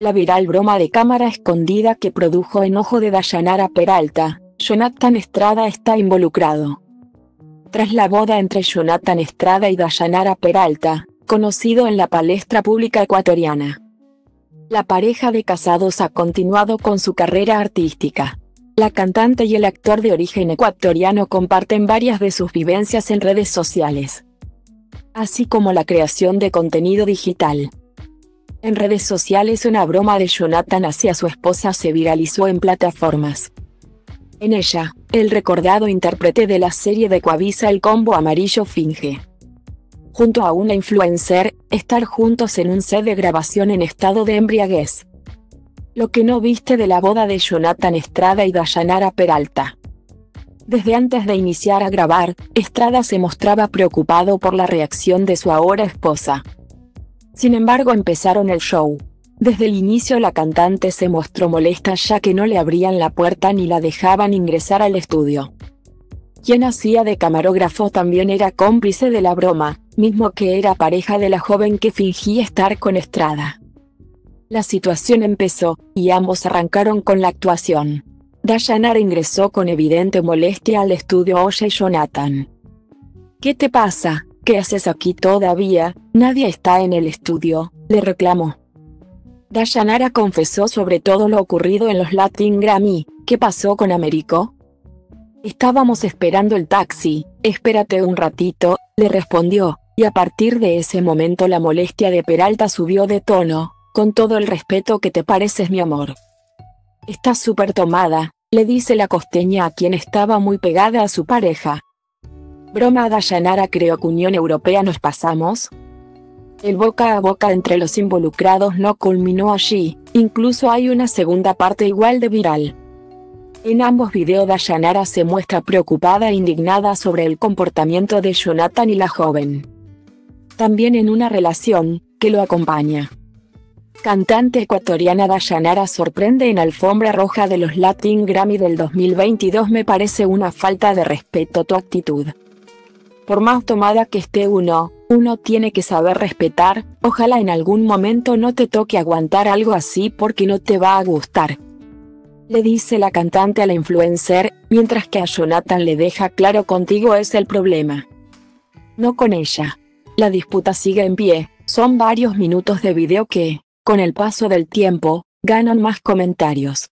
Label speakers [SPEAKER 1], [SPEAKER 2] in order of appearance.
[SPEAKER 1] La viral broma de cámara escondida que produjo enojo de Dayanara Peralta, Jonathan Estrada está involucrado. Tras la boda entre Jonathan Estrada y Dayanara Peralta, conocido en la palestra pública ecuatoriana. La pareja de casados ha continuado con su carrera artística. La cantante y el actor de origen ecuatoriano comparten varias de sus vivencias en redes sociales, así como la creación de contenido digital. En redes sociales una broma de Jonathan hacia su esposa se viralizó en plataformas. En ella, el recordado intérprete de la serie de Coavisa El Combo Amarillo finge, junto a una influencer, estar juntos en un set de grabación en estado de embriaguez. Lo que no viste de la boda de Jonathan Estrada y Dayanara Peralta. Desde antes de iniciar a grabar, Estrada se mostraba preocupado por la reacción de su ahora esposa. Sin embargo empezaron el show. Desde el inicio la cantante se mostró molesta ya que no le abrían la puerta ni la dejaban ingresar al estudio. Quien hacía de camarógrafo también era cómplice de la broma, mismo que era pareja de la joven que fingía estar con Estrada. La situación empezó, y ambos arrancaron con la actuación. Dayanara ingresó con evidente molestia al estudio Oye Jonathan. ¿Qué te pasa? ¿Qué haces aquí todavía? Nadie está en el estudio, le reclamó. Dayanara confesó sobre todo lo ocurrido en los Latin Grammy. ¿Qué pasó con Américo? Estábamos esperando el taxi, espérate un ratito, le respondió, y a partir de ese momento la molestia de Peralta subió de tono, con todo el respeto que te pareces mi amor. Estás súper tomada, le dice la costeña a quien estaba muy pegada a su pareja, Broma Dayanara creo que Unión Europea nos pasamos. El boca a boca entre los involucrados no culminó allí, incluso hay una segunda parte igual de viral. En ambos videos Dayanara se muestra preocupada e indignada sobre el comportamiento de Jonathan y la joven. También en una relación, que lo acompaña. Cantante ecuatoriana Dayanara sorprende en alfombra roja de los Latin Grammy del 2022 me parece una falta de respeto tu actitud. Por más tomada que esté uno, uno tiene que saber respetar, ojalá en algún momento no te toque aguantar algo así porque no te va a gustar. Le dice la cantante a la influencer, mientras que a Jonathan le deja claro contigo es el problema. No con ella. La disputa sigue en pie, son varios minutos de video que, con el paso del tiempo, ganan más comentarios.